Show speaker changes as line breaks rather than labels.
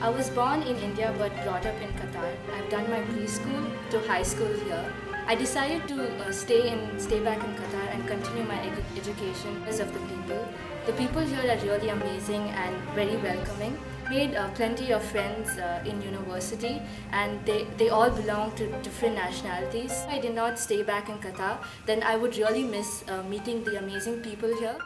I was born in India but brought up in Qatar. I've done my preschool to high school here. I decided to uh, stay in stay back in Qatar and continue my ed- education because of the people. The people here are really amazing and very welcoming. Made uh, plenty of friends uh, in university and they, they all belong to different nationalities. If I did not stay back in Qatar, then I would really miss uh, meeting the amazing people here.